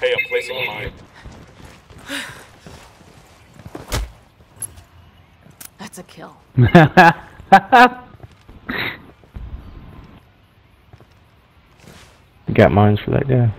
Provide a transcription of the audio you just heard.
Hey, I'm placing a mine. That's a kill. Got mines for that guy.